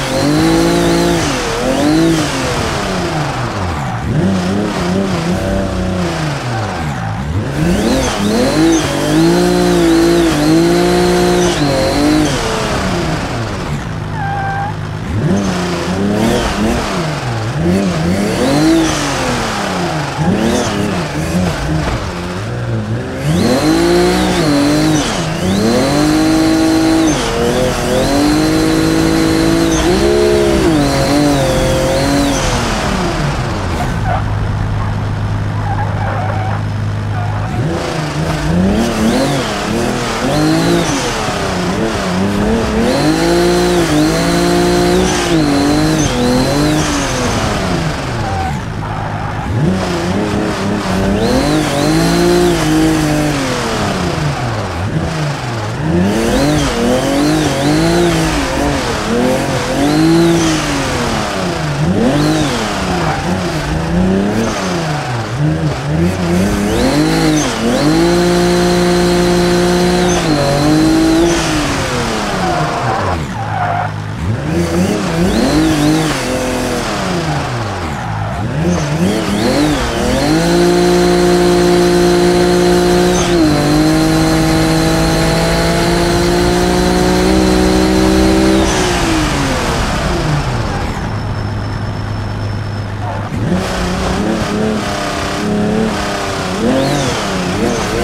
Mm-hmm. Yeah. Yeah.